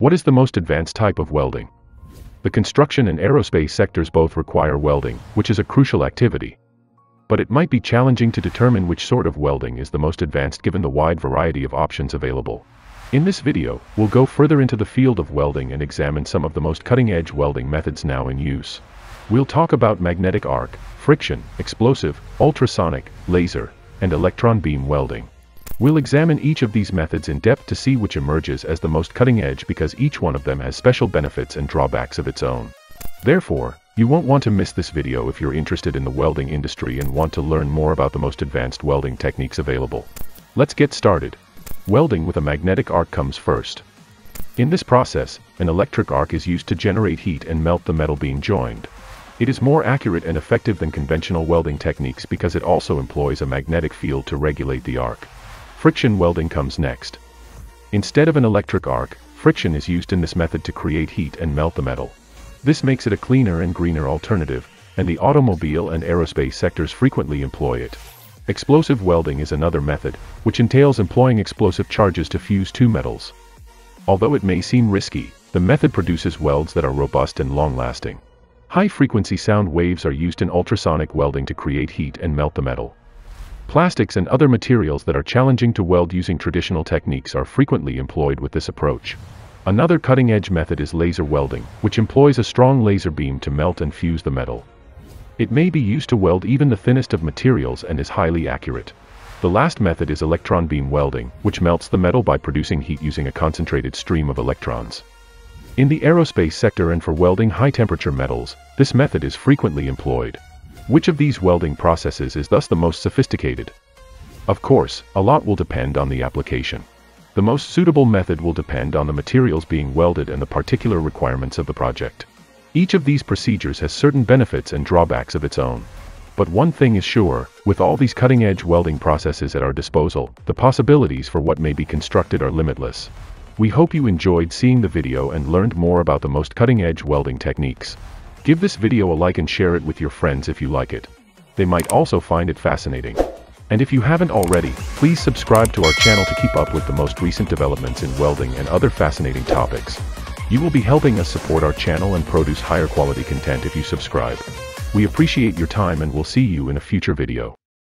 What is the most advanced type of welding? The construction and aerospace sectors both require welding, which is a crucial activity. But it might be challenging to determine which sort of welding is the most advanced given the wide variety of options available. In this video, we'll go further into the field of welding and examine some of the most cutting-edge welding methods now in use. We'll talk about magnetic arc, friction, explosive, ultrasonic, laser, and electron beam welding. We'll examine each of these methods in depth to see which emerges as the most cutting edge because each one of them has special benefits and drawbacks of its own. Therefore, you won't want to miss this video if you're interested in the welding industry and want to learn more about the most advanced welding techniques available. Let's get started. Welding with a magnetic arc comes first. In this process, an electric arc is used to generate heat and melt the metal being joined. It is more accurate and effective than conventional welding techniques because it also employs a magnetic field to regulate the arc. Friction welding comes next. Instead of an electric arc, friction is used in this method to create heat and melt the metal. This makes it a cleaner and greener alternative, and the automobile and aerospace sectors frequently employ it. Explosive welding is another method, which entails employing explosive charges to fuse two metals. Although it may seem risky, the method produces welds that are robust and long-lasting. High-frequency sound waves are used in ultrasonic welding to create heat and melt the metal. Plastics and other materials that are challenging to weld using traditional techniques are frequently employed with this approach. Another cutting-edge method is laser welding, which employs a strong laser beam to melt and fuse the metal. It may be used to weld even the thinnest of materials and is highly accurate. The last method is electron beam welding, which melts the metal by producing heat using a concentrated stream of electrons. In the aerospace sector and for welding high-temperature metals, this method is frequently employed. Which of these welding processes is thus the most sophisticated? Of course, a lot will depend on the application. The most suitable method will depend on the materials being welded and the particular requirements of the project. Each of these procedures has certain benefits and drawbacks of its own. But one thing is sure, with all these cutting-edge welding processes at our disposal, the possibilities for what may be constructed are limitless. We hope you enjoyed seeing the video and learned more about the most cutting-edge welding techniques. Give this video a like and share it with your friends if you like it. They might also find it fascinating. And if you haven't already, please subscribe to our channel to keep up with the most recent developments in welding and other fascinating topics. You will be helping us support our channel and produce higher quality content if you subscribe. We appreciate your time and we'll see you in a future video.